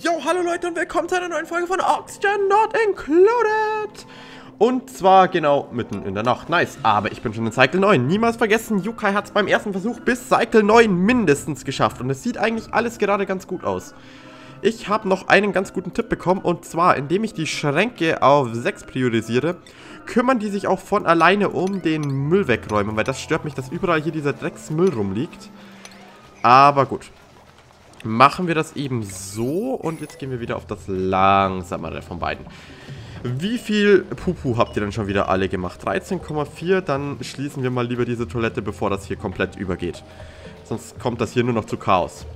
Yo, hallo Leute und willkommen zu einer neuen Folge von Oxygen Not Included. Und zwar genau mitten in der Nacht. Nice, aber ich bin schon in Cycle 9. Niemals vergessen, Yukai hat es beim ersten Versuch bis Cycle 9 mindestens geschafft. Und es sieht eigentlich alles gerade ganz gut aus. Ich habe noch einen ganz guten Tipp bekommen. Und zwar, indem ich die Schränke auf 6 priorisiere, kümmern die sich auch von alleine um den Müll wegräumen. Weil das stört mich, dass überall hier dieser Drecksmüll rumliegt. Aber gut machen wir das eben so. Und jetzt gehen wir wieder auf das langsamere von beiden. Wie viel Pupu habt ihr denn schon wieder alle gemacht? 13,4. Dann schließen wir mal lieber diese Toilette, bevor das hier komplett übergeht. Sonst kommt das hier nur noch zu Chaos.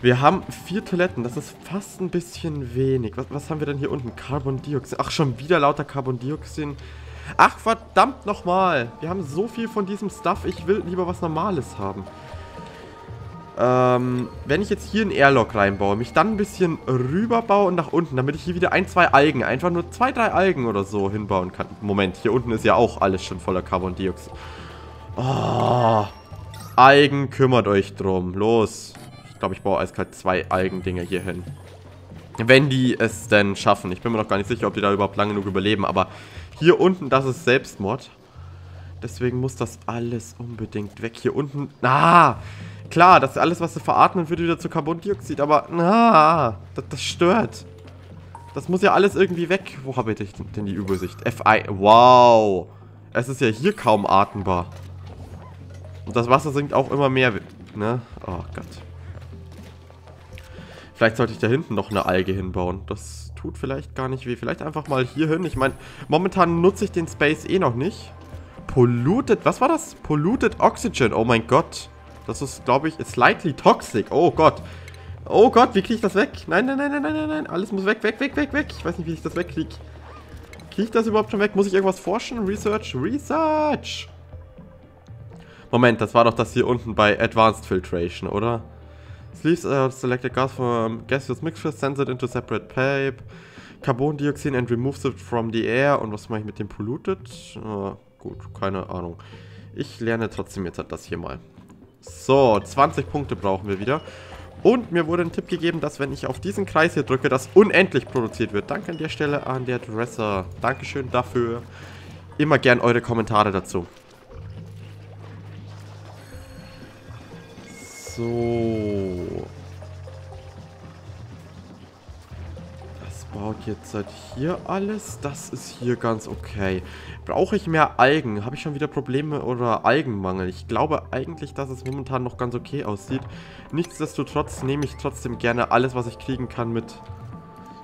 Wir haben vier Toiletten. Das ist fast ein bisschen wenig. Was, was haben wir denn hier unten? Carbondioxin. Ach, schon wieder lauter Carbondioxin. Ach, verdammt nochmal. Wir haben so viel von diesem Stuff. Ich will lieber was Normales haben. Ähm, wenn ich jetzt hier ein Airlock reinbaue, mich dann ein bisschen rüberbaue und nach unten, damit ich hier wieder ein, zwei Algen, einfach nur zwei, drei Algen oder so hinbauen kann. Moment, hier unten ist ja auch alles schon voller Carbondioxid. Oh, Algen, kümmert euch drum. Los. Ich glaube, ich baue eiskalt zwei Algendinger hier hin. Wenn die es denn schaffen. Ich bin mir noch gar nicht sicher, ob die da überhaupt lange genug überleben. Aber hier unten, das ist Selbstmord. Deswegen muss das alles unbedingt weg. Hier unten... Ah! Klar, das ist alles, was sie veratmen, wird wieder zu Carbondioxid, aber na, das, das, stört. Das muss ja alles irgendwie weg. Wo habe ich denn die Übersicht? FI. Wow. Es ist ja hier kaum atmbar. Und das Wasser sinkt auch immer mehr. Ne? Oh Gott. Vielleicht sollte ich da hinten noch eine Alge hinbauen. Das tut vielleicht gar nicht weh. Vielleicht einfach mal hier hin. Ich meine, momentan nutze ich den Space eh noch nicht. Polluted, was war das? Polluted Oxygen. Oh mein Gott. Das ist, glaube ich, slightly toxic. Oh Gott. Oh Gott, wie kriege ich das weg? Nein, nein, nein, nein, nein, nein. Alles muss weg, weg, weg, weg, weg. Ich weiß nicht, wie ich das wegkriege. Kriege ich das überhaupt schon weg? Muss ich irgendwas forschen? Research? Research! Moment, das war doch das hier unten bei Advanced Filtration, oder? Sleeves uh, selected gas from gaseous mixture, sends it into separate pipe. Carbon dioxin and removes it from the air. Und was mache ich mit dem Polluted? Uh, gut, keine Ahnung. Ich lerne trotzdem jetzt das hier mal. So, 20 Punkte brauchen wir wieder. Und mir wurde ein Tipp gegeben, dass wenn ich auf diesen Kreis hier drücke, das unendlich produziert wird. Danke an der Stelle an der Dresser. Dankeschön dafür. Immer gern eure Kommentare dazu. So. Baut jetzt seit hier alles. Das ist hier ganz okay. Brauche ich mehr Algen? Habe ich schon wieder Probleme oder Algenmangel? Ich glaube eigentlich, dass es momentan noch ganz okay aussieht. Nichtsdestotrotz nehme ich trotzdem gerne alles, was ich kriegen kann mit...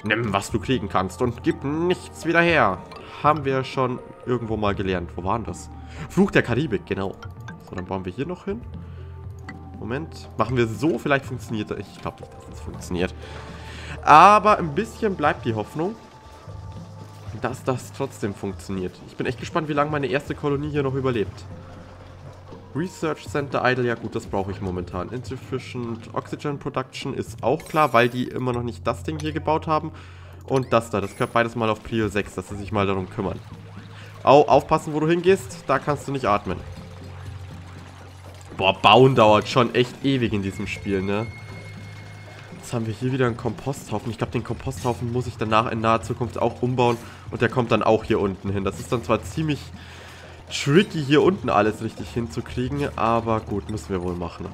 Nimm, was du kriegen kannst und gib nichts wieder her. Haben wir schon irgendwo mal gelernt. Wo waren das? Fluch der Karibik, genau. So, dann bauen wir hier noch hin. Moment. Machen wir so, vielleicht funktioniert das. Ich glaube nicht, dass das funktioniert. Aber ein bisschen bleibt die Hoffnung, dass das trotzdem funktioniert. Ich bin echt gespannt, wie lange meine erste Kolonie hier noch überlebt. Research Center Idle, ja gut, das brauche ich momentan. Insufficient Oxygen Production ist auch klar, weil die immer noch nicht das Ding hier gebaut haben. Und das da, das gehört beides mal auf Prio 6, dass sie sich mal darum kümmern. Au, aufpassen, wo du hingehst, da kannst du nicht atmen. Boah, bauen dauert schon echt ewig in diesem Spiel, ne? Haben wir hier wieder einen Komposthaufen. Ich glaube, den Komposthaufen muss ich danach in naher Zukunft auch umbauen. Und der kommt dann auch hier unten hin. Das ist dann zwar ziemlich tricky, hier unten alles richtig hinzukriegen. Aber gut, müssen wir wohl machen.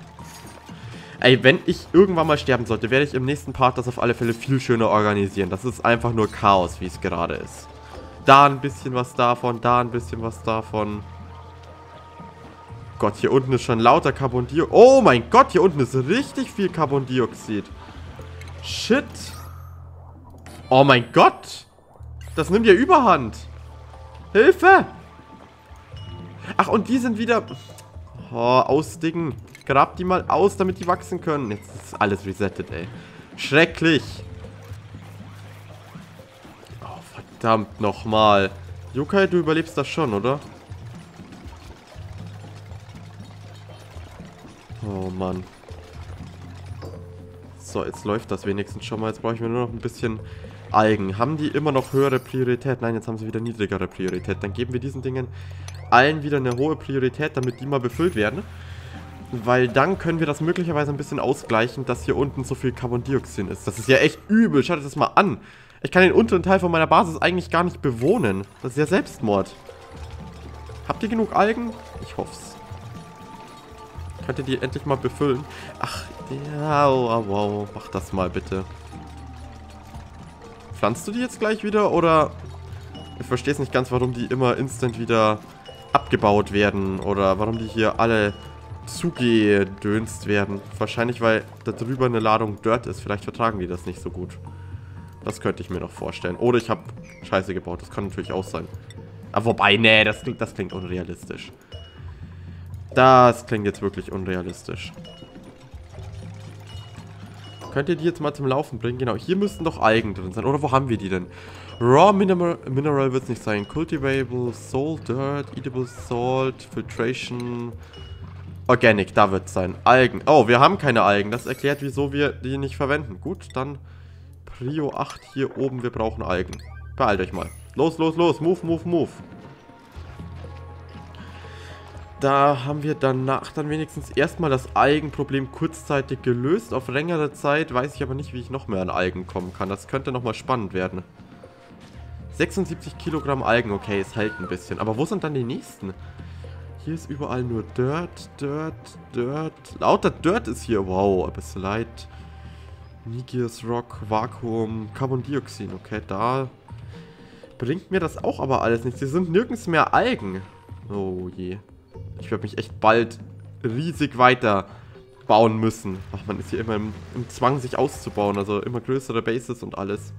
Ey, wenn ich irgendwann mal sterben sollte, werde ich im nächsten Part das auf alle Fälle viel schöner organisieren. Das ist einfach nur Chaos, wie es gerade ist. Da ein bisschen was davon, da ein bisschen was davon. Gott, hier unten ist schon lauter Carbondioxid. Oh mein Gott, hier unten ist richtig viel Carbondioxid. Shit. Oh mein Gott. Das nimmt ja Überhand. Hilfe. Ach, und die sind wieder... Oh, ausdicken. Grab die mal aus, damit die wachsen können. Jetzt ist alles resettet, ey. Schrecklich. Oh, verdammt nochmal. Yokai, du überlebst das schon, oder? Oh, Mann. So, jetzt läuft das wenigstens schon mal. Jetzt brauche ich mir nur noch ein bisschen Algen. Haben die immer noch höhere Priorität? Nein, jetzt haben sie wieder niedrigere Priorität. Dann geben wir diesen Dingen allen wieder eine hohe Priorität, damit die mal befüllt werden. Weil dann können wir das möglicherweise ein bisschen ausgleichen, dass hier unten so viel Carbondioxid ist. Das ist ja echt übel. Schaut euch das mal an. Ich kann den unteren Teil von meiner Basis eigentlich gar nicht bewohnen. Das ist ja Selbstmord. Habt ihr genug Algen? Ich hoff's. Könnt ihr die endlich mal befüllen? Ach, ja, wow, wow. Mach das mal bitte. Pflanzt du die jetzt gleich wieder oder... Ich verstehe es nicht ganz, warum die immer instant wieder abgebaut werden oder warum die hier alle zugedönst werden. Wahrscheinlich, weil da drüber eine Ladung Dirt ist. Vielleicht vertragen die das nicht so gut. Das könnte ich mir noch vorstellen. Oder ich habe Scheiße gebaut. Das kann natürlich auch sein. Aber wobei, nee, das klingt, das klingt unrealistisch. Das klingt jetzt wirklich unrealistisch. Könnt ihr die jetzt mal zum Laufen bringen? Genau, hier müssten doch Algen drin sein. Oder wo haben wir die denn? Raw Mineral, Mineral wird es nicht sein. Cultivable, Soul, Dirt, Eatable Salt, Filtration, Organic, da wird es sein. Algen. Oh, wir haben keine Algen. Das erklärt, wieso wir die nicht verwenden. Gut, dann Prio 8 hier oben. Wir brauchen Algen. Beeilt euch mal. Los, los, los. Move, move, move. Da haben wir danach dann wenigstens erstmal das Algenproblem kurzzeitig gelöst. Auf längere Zeit weiß ich aber nicht, wie ich noch mehr an Algen kommen kann. Das könnte nochmal spannend werden. 76 Kilogramm Algen, okay, es hält ein bisschen. Aber wo sind dann die nächsten? Hier ist überall nur Dirt, Dirt, Dirt. Lauter Dirt ist hier. Wow, aber Slide. Nigius Rock, Vakuum, Carbondioxid. Okay, da bringt mir das auch aber alles nichts. Hier sind nirgends mehr Algen. Oh je. Ich werde mich echt bald riesig weiter bauen müssen. Ach, man ist hier immer im, im Zwang, sich auszubauen. Also immer größere Bases und alles.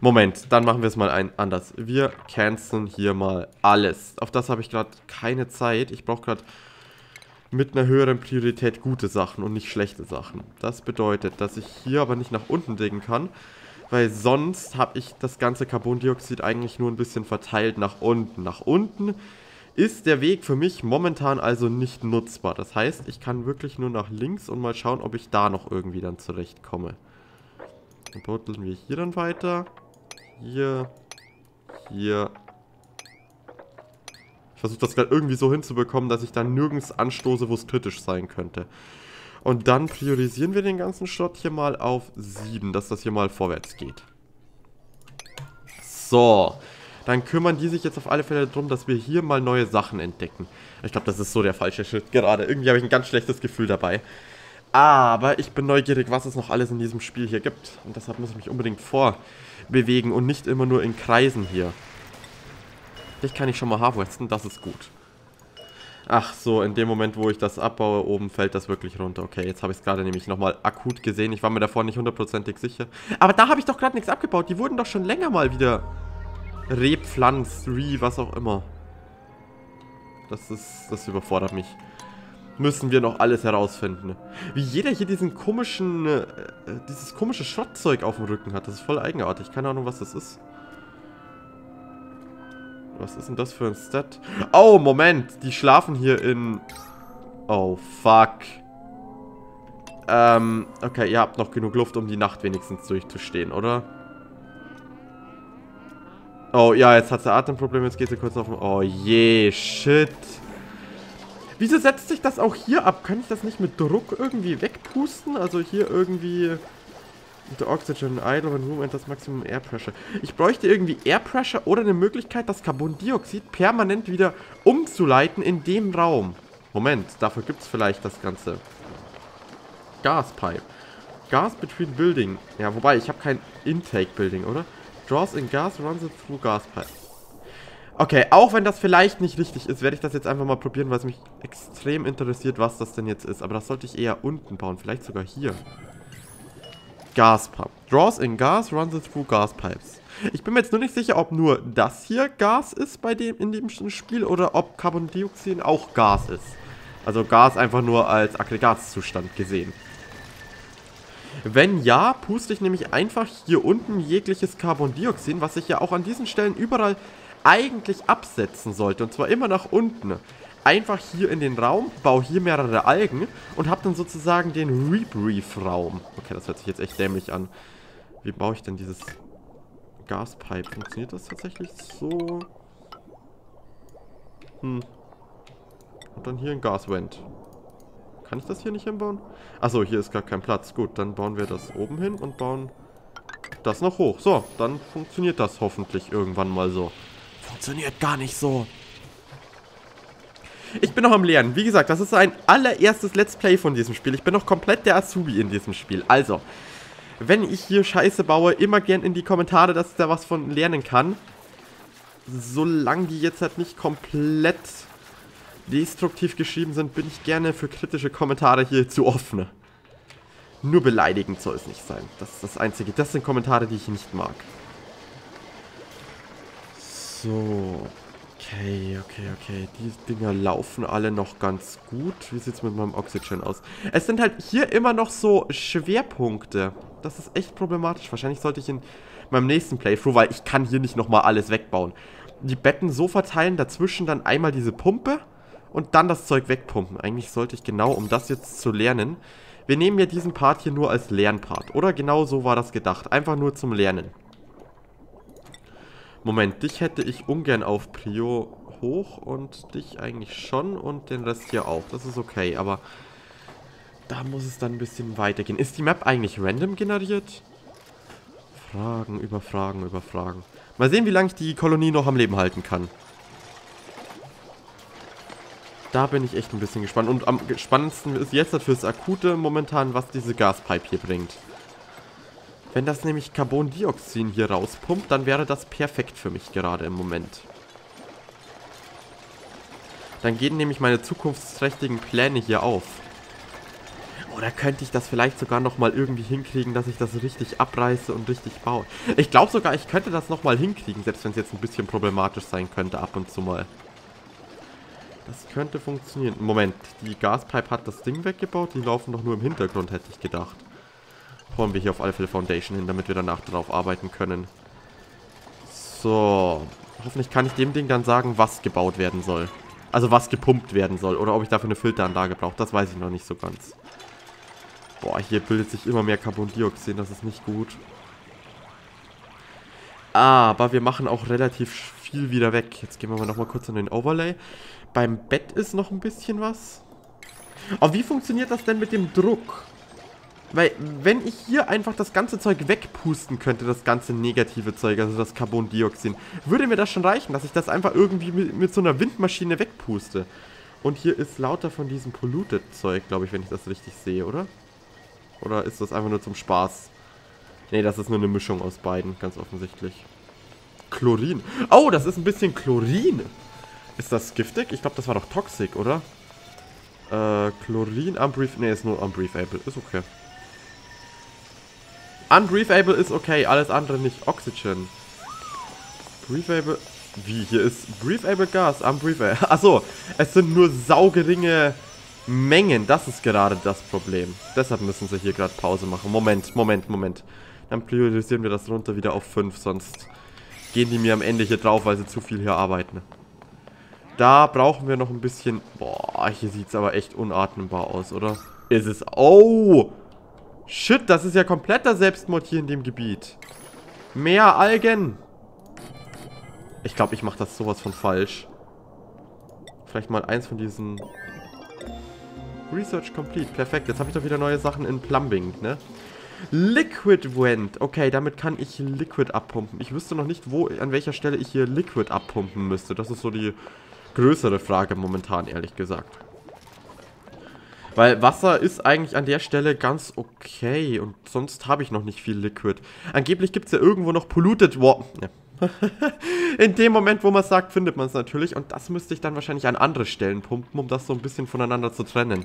Moment, dann machen wir es mal ein anders. Wir canceln hier mal alles. Auf das habe ich gerade keine Zeit. Ich brauche gerade mit einer höheren Priorität gute Sachen und nicht schlechte Sachen. Das bedeutet, dass ich hier aber nicht nach unten legen kann, weil sonst habe ich das ganze Carbondioxid eigentlich nur ein bisschen verteilt nach unten. Nach unten ist der Weg für mich momentan also nicht nutzbar. Das heißt, ich kann wirklich nur nach links und mal schauen, ob ich da noch irgendwie dann zurechtkomme. Dann buddeln wir hier dann weiter. Hier. Hier. Ich versuche das gerade irgendwie so hinzubekommen, dass ich dann nirgends anstoße, wo es kritisch sein könnte. Und dann priorisieren wir den ganzen Schrott hier mal auf 7, dass das hier mal vorwärts geht. So. Dann kümmern die sich jetzt auf alle Fälle darum, dass wir hier mal neue Sachen entdecken. Ich glaube, das ist so der falsche Schritt gerade. Irgendwie habe ich ein ganz schlechtes Gefühl dabei. Aber ich bin neugierig, was es noch alles in diesem Spiel hier gibt. Und deshalb muss ich mich unbedingt vorbewegen und nicht immer nur in Kreisen hier. Dich kann ich schon mal harvesten, das ist gut. Ach so, in dem Moment, wo ich das abbaue, oben fällt das wirklich runter. Okay, jetzt habe ich es gerade nämlich nochmal akut gesehen. Ich war mir davor nicht hundertprozentig sicher. Aber da habe ich doch gerade nichts abgebaut. Die wurden doch schon länger mal wieder repflanzt, re, was auch immer. Das ist, das überfordert mich. Müssen wir noch alles herausfinden. Wie jeder hier diesen komischen, äh, dieses komische Schrottzeug auf dem Rücken hat. Das ist voll eigenartig. Keine Ahnung, was das ist. Was ist denn das für ein Stat? Oh, Moment. Die schlafen hier in... Oh, fuck. Ähm, okay, ihr habt noch genug Luft, um die Nacht wenigstens durchzustehen, oder? Oh, ja, jetzt hat sie Atemprobleme. Jetzt geht sie kurz auf... Oh, je, shit. Wieso setzt sich das auch hier ab? Kann ich das nicht mit Druck irgendwie wegpusten? Also hier irgendwie... The Oxygen idle when room enters maximum air pressure. Ich bräuchte irgendwie Air Pressure oder eine Möglichkeit, das Carbondioxid permanent wieder umzuleiten in dem Raum. Moment, dafür gibt es vielleicht das ganze Gaspipe. Gas between building. Ja, wobei, ich habe kein Intake Building, oder? Draws in gas, runs it through Gaspipe. Okay, auch wenn das vielleicht nicht richtig ist, werde ich das jetzt einfach mal probieren, weil es mich extrem interessiert, was das denn jetzt ist. Aber das sollte ich eher unten bauen, vielleicht sogar hier. Gaspump. Draws in gas, runs it through gas pipes. Ich bin mir jetzt nur nicht sicher, ob nur das hier Gas ist bei dem in dem Spiel oder ob Carbondioxid auch Gas ist. Also Gas einfach nur als Aggregatzustand gesehen. Wenn ja, puste ich nämlich einfach hier unten jegliches Carbondioxid, was ich ja auch an diesen Stellen überall eigentlich absetzen sollte. Und zwar immer nach unten. Einfach hier in den Raum, baue hier mehrere Algen und habe dann sozusagen den Rebrief-Raum. Okay, das hört sich jetzt echt dämlich an. Wie baue ich denn dieses Gaspipe? Funktioniert das tatsächlich so? Hm. Und dann hier ein Gasvent. Kann ich das hier nicht hinbauen? Achso, hier ist gar kein Platz. Gut, dann bauen wir das oben hin und bauen das noch hoch. So, dann funktioniert das hoffentlich irgendwann mal so. Funktioniert gar nicht so. Ich bin noch am Lernen. Wie gesagt, das ist ein allererstes Let's Play von diesem Spiel. Ich bin noch komplett der Azubi in diesem Spiel. Also, wenn ich hier Scheiße baue, immer gern in die Kommentare, dass ich da was von lernen kann. Solange die jetzt halt nicht komplett destruktiv geschrieben sind, bin ich gerne für kritische Kommentare hier zu offen. Nur beleidigend soll es nicht sein. Das ist das Einzige. Das sind Kommentare, die ich nicht mag. So. Okay, okay, okay. Die Dinger laufen alle noch ganz gut. Wie sieht es mit meinem Oxygen aus? Es sind halt hier immer noch so Schwerpunkte. Das ist echt problematisch. Wahrscheinlich sollte ich in meinem nächsten Playthrough, weil ich kann hier nicht nochmal alles wegbauen. Die Betten so verteilen, dazwischen dann einmal diese Pumpe und dann das Zeug wegpumpen. Eigentlich sollte ich genau, um das jetzt zu lernen, wir nehmen ja diesen Part hier nur als Lernpart. Oder genau so war das gedacht. Einfach nur zum Lernen. Moment, dich hätte ich ungern auf Prio hoch und dich eigentlich schon und den Rest hier auch. Das ist okay, aber da muss es dann ein bisschen weitergehen. Ist die Map eigentlich random generiert? Fragen über Fragen über Fragen. Mal sehen, wie lange ich die Kolonie noch am Leben halten kann. Da bin ich echt ein bisschen gespannt. Und am spannendsten ist jetzt fürs Akute momentan, was diese Gaspipe hier bringt. Wenn das nämlich Carbondioxin hier rauspumpt, dann wäre das perfekt für mich gerade im Moment. Dann gehen nämlich meine zukunftsträchtigen Pläne hier auf. Oder könnte ich das vielleicht sogar nochmal irgendwie hinkriegen, dass ich das richtig abreiße und richtig baue? Ich glaube sogar, ich könnte das nochmal hinkriegen, selbst wenn es jetzt ein bisschen problematisch sein könnte ab und zu mal. Das könnte funktionieren. Moment, die Gaspipe hat das Ding weggebaut, die laufen doch nur im Hintergrund, hätte ich gedacht. Bauen wir hier auf Fälle Foundation hin, damit wir danach darauf arbeiten können. So. Hoffentlich kann ich dem Ding dann sagen, was gebaut werden soll. Also was gepumpt werden soll. Oder ob ich dafür eine Filteranlage brauche. Das weiß ich noch nicht so ganz. Boah, hier bildet sich immer mehr Carbondioxid. Das ist nicht gut. Aber wir machen auch relativ viel wieder weg. Jetzt gehen wir mal nochmal kurz an den Overlay. Beim Bett ist noch ein bisschen was. Aber wie funktioniert das denn mit dem Druck? Weil, wenn ich hier einfach das ganze Zeug wegpusten könnte, das ganze negative Zeug, also das Carbondioxin, würde mir das schon reichen, dass ich das einfach irgendwie mit, mit so einer Windmaschine wegpuste. Und hier ist lauter von diesem Polluted-Zeug, glaube ich, wenn ich das richtig sehe, oder? Oder ist das einfach nur zum Spaß? Ne, das ist nur eine Mischung aus beiden, ganz offensichtlich. Chlorin. Oh, das ist ein bisschen Chlorin. Ist das giftig? Ich glaube, das war doch toxic, oder? Äh, Chlorin, unbrief... Ne, ist nur unbriefable. Ist okay. Unbriefable ist okay, alles andere nicht. Oxygen. Briefable... Wie? Hier ist Briefable Gas, unbriefable. Achso, es sind nur saugeringe Mengen. Das ist gerade das Problem. Deshalb müssen sie hier gerade Pause machen. Moment, Moment, Moment. Dann priorisieren wir das runter wieder auf 5, sonst gehen die mir am Ende hier drauf, weil sie zu viel hier arbeiten. Da brauchen wir noch ein bisschen... Boah, hier sieht es aber echt unatmbar aus, oder? Ist es... Oh! Shit, das ist ja kompletter Selbstmord hier in dem Gebiet. Mehr Algen. Ich glaube, ich mache das sowas von falsch. Vielleicht mal eins von diesen... Research complete. Perfekt. Jetzt habe ich doch wieder neue Sachen in Plumbing, ne? Liquid Vent. Okay, damit kann ich Liquid abpumpen. Ich wüsste noch nicht, wo, an welcher Stelle ich hier Liquid abpumpen müsste. Das ist so die größere Frage momentan, ehrlich gesagt. Weil Wasser ist eigentlich an der Stelle ganz okay und sonst habe ich noch nicht viel Liquid. Angeblich gibt es ja irgendwo noch Polluted Water. Ja. In dem Moment, wo man es sagt, findet man es natürlich und das müsste ich dann wahrscheinlich an andere Stellen pumpen, um das so ein bisschen voneinander zu trennen.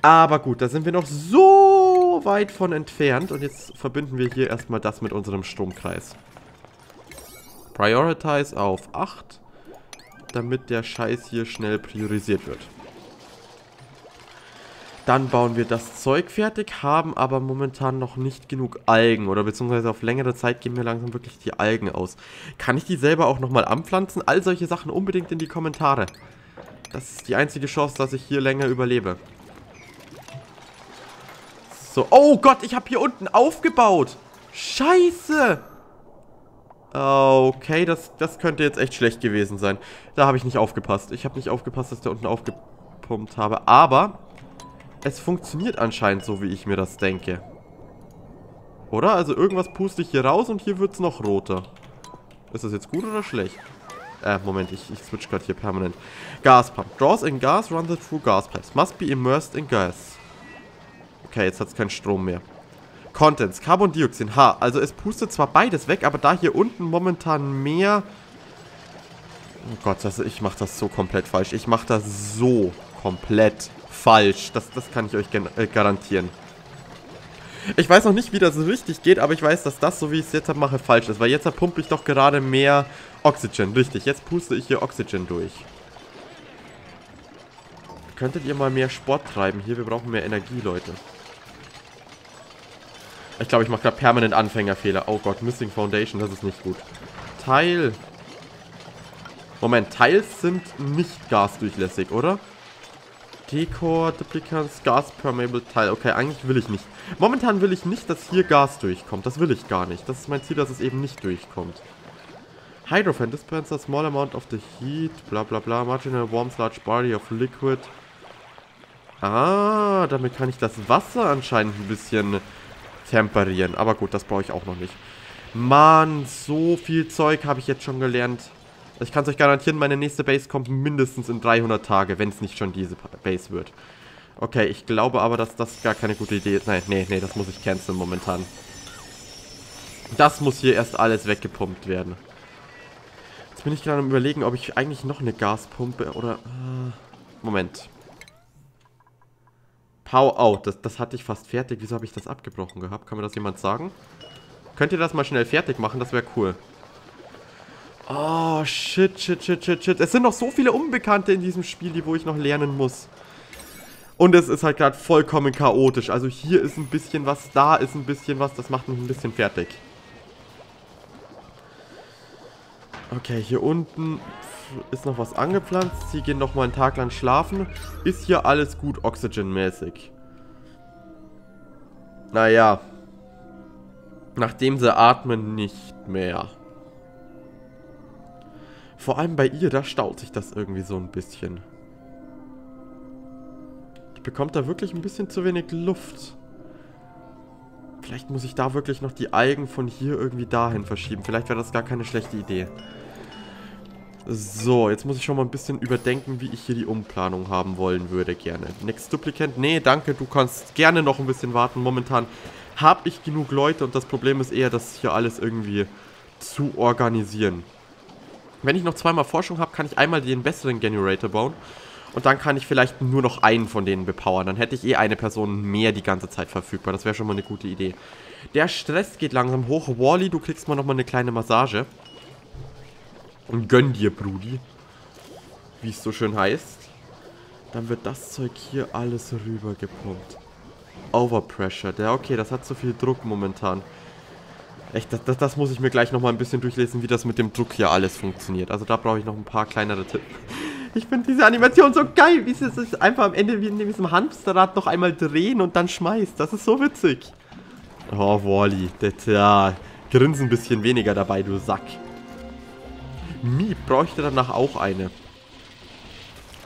Aber gut, da sind wir noch so weit von entfernt und jetzt verbinden wir hier erstmal das mit unserem Stromkreis. Prioritize auf 8, damit der Scheiß hier schnell priorisiert wird. Dann bauen wir das Zeug fertig, haben aber momentan noch nicht genug Algen. Oder beziehungsweise auf längere Zeit gehen mir langsam wirklich die Algen aus. Kann ich die selber auch nochmal anpflanzen? All solche Sachen unbedingt in die Kommentare. Das ist die einzige Chance, dass ich hier länger überlebe. So, oh Gott, ich habe hier unten aufgebaut. Scheiße. Okay, das, das könnte jetzt echt schlecht gewesen sein. Da habe ich nicht aufgepasst. Ich habe nicht aufgepasst, dass der unten aufge weggepumpt habe. Aber es funktioniert anscheinend so, wie ich mir das denke. Oder? Also irgendwas puste ich hier raus und hier wird es noch roter. Ist das jetzt gut oder schlecht? Äh, Moment, ich, ich switch gerade hier permanent. Gaspump. Draws in gas, runs it through gas pipes. Must be immersed in gas. Okay, jetzt hat es keinen Strom mehr. Contents, Carbondioxid, H. Also es pustet zwar beides weg, aber da hier unten momentan mehr... Oh Gott, das, ich mache das so komplett falsch. Ich mache das so komplett falsch. Das, das kann ich euch äh, garantieren. Ich weiß noch nicht, wie das richtig geht, aber ich weiß, dass das, so wie ich es jetzt mache, falsch ist. Weil jetzt pumpe ich doch gerade mehr Oxygen. Richtig, jetzt puste ich hier Oxygen durch. Könntet ihr mal mehr Sport treiben? Hier, wir brauchen mehr Energie, Leute. Ich glaube, ich mache gerade permanent Anfängerfehler. Oh Gott, Missing Foundation, das ist nicht gut. Teil. Moment, Teils sind nicht gasdurchlässig, oder? Decor, Duplicants, Gas Permeable Teil. Okay, eigentlich will ich nicht. Momentan will ich nicht, dass hier Gas durchkommt. Das will ich gar nicht. Das ist mein Ziel, dass es eben nicht durchkommt. Hydrofan dispenser small amount of the heat, bla bla bla, marginal warms large body of liquid. Ah, damit kann ich das Wasser anscheinend ein bisschen temperieren. Aber gut, das brauche ich auch noch nicht. Mann, so viel Zeug habe ich jetzt schon gelernt. Ich kann es euch garantieren, meine nächste Base kommt mindestens in 300 Tage, wenn es nicht schon diese Base wird. Okay, ich glaube aber, dass das gar keine gute Idee ist. Nein, nee, nee, das muss ich canceln momentan. Das muss hier erst alles weggepumpt werden. Jetzt bin ich gerade am überlegen, ob ich eigentlich noch eine Gaspumpe oder... Äh, Moment. Power... Oh, das, das hatte ich fast fertig. Wieso habe ich das abgebrochen gehabt? Kann mir das jemand sagen? Könnt ihr das mal schnell fertig machen? Das wäre cool. Oh, shit, shit, shit, shit, shit. Es sind noch so viele Unbekannte in diesem Spiel, die wo ich noch lernen muss. Und es ist halt gerade vollkommen chaotisch. Also hier ist ein bisschen was, da ist ein bisschen was. Das macht mich ein bisschen fertig. Okay, hier unten ist noch was angepflanzt. Sie gehen noch mal einen Tag lang schlafen. Ist hier alles gut oxygenmäßig? Naja. Nachdem sie atmen, nicht mehr. Vor allem bei ihr, da staut sich das irgendwie so ein bisschen. Die bekommt da wirklich ein bisschen zu wenig Luft. Vielleicht muss ich da wirklich noch die Algen von hier irgendwie dahin verschieben. Vielleicht wäre das gar keine schlechte Idee. So, jetzt muss ich schon mal ein bisschen überdenken, wie ich hier die Umplanung haben wollen würde gerne. Next Duplicant? Nee, danke, du kannst gerne noch ein bisschen warten. Momentan habe ich genug Leute und das Problem ist eher, das hier alles irgendwie zu organisieren. Wenn ich noch zweimal Forschung habe, kann ich einmal den besseren Generator bauen. Und dann kann ich vielleicht nur noch einen von denen bepowern. Dann hätte ich eh eine Person mehr die ganze Zeit verfügbar. Das wäre schon mal eine gute Idee. Der Stress geht langsam hoch. Wally, du kriegst mal nochmal eine kleine Massage. Und gönn dir, Brudi. Wie es so schön heißt. Dann wird das Zeug hier alles rüber gepumpt. Overpressure. Der, okay, das hat zu viel Druck momentan. Echt, das, das, das muss ich mir gleich nochmal ein bisschen durchlesen, wie das mit dem Druck hier alles funktioniert. Also da brauche ich noch ein paar kleinere Tipps. Ich finde diese Animation so geil, wie es ist einfach am Ende wie in diesem Hamsterrad noch einmal drehen und dann schmeißt. Das ist so witzig. Oh, Wally, das, ja, grinsen ein bisschen weniger dabei, du Sack. Miep bräuchte danach auch eine.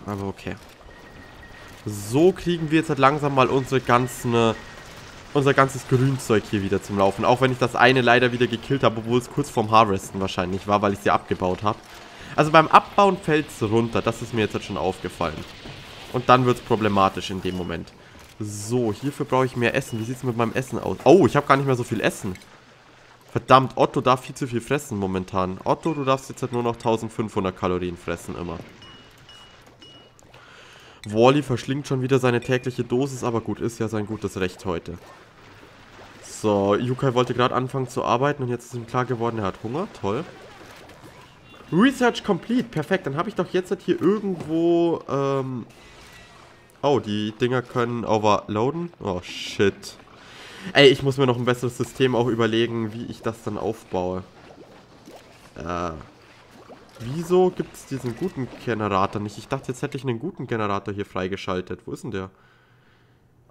Aber okay. So kriegen wir jetzt halt langsam mal unsere ganzen unser ganzes Grünzeug hier wieder zum Laufen. Auch wenn ich das eine leider wieder gekillt habe, obwohl es kurz vorm Harvesten wahrscheinlich war, weil ich sie abgebaut habe. Also beim Abbauen fällt es runter. Das ist mir jetzt halt schon aufgefallen. Und dann wird es problematisch in dem Moment. So, hierfür brauche ich mehr Essen. Wie sieht es mit meinem Essen aus? Oh, ich habe gar nicht mehr so viel Essen. Verdammt, Otto darf viel zu viel fressen momentan. Otto, du darfst jetzt halt nur noch 1500 Kalorien fressen immer. Wally verschlingt schon wieder seine tägliche Dosis, aber gut, ist ja sein gutes Recht heute. So, Yukai wollte gerade anfangen zu arbeiten und jetzt ist ihm klar geworden, er hat Hunger. Toll. Research complete. Perfekt. Dann habe ich doch jetzt halt hier irgendwo, ähm... Oh, die Dinger können overloaden. Oh, shit. Ey, ich muss mir noch ein besseres System auch überlegen, wie ich das dann aufbaue. Äh... Wieso gibt es diesen guten Generator nicht? Ich dachte, jetzt hätte ich einen guten Generator hier freigeschaltet. Wo ist denn der?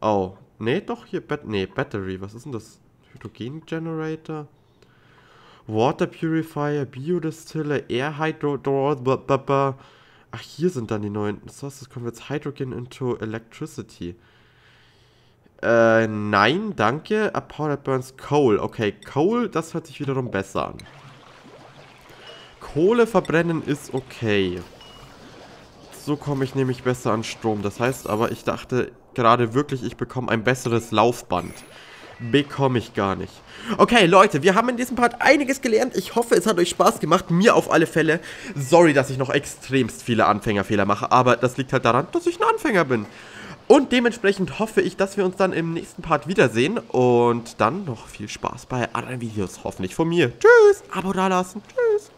Oh, nee, doch hier, Bat nee, Battery, was ist denn das? Hydrogen Generator? Water Purifier, Biodistiller, Air Hydro... Ach, hier sind dann die neuen Sources Converts Hydrogen into Electricity. Äh, nein, danke. A power that burns coal. Okay, Coal, das hört sich wiederum besser an. Kohle verbrennen ist okay. So komme ich nämlich besser an Strom. Das heißt aber, ich dachte gerade wirklich, ich bekomme ein besseres Laufband. Bekomme ich gar nicht. Okay, Leute, wir haben in diesem Part einiges gelernt. Ich hoffe, es hat euch Spaß gemacht. Mir auf alle Fälle. Sorry, dass ich noch extremst viele Anfängerfehler mache, aber das liegt halt daran, dass ich ein Anfänger bin. Und dementsprechend hoffe ich, dass wir uns dann im nächsten Part wiedersehen. Und dann noch viel Spaß bei anderen Videos. Hoffentlich von mir. Tschüss. Abo dalassen. Tschüss.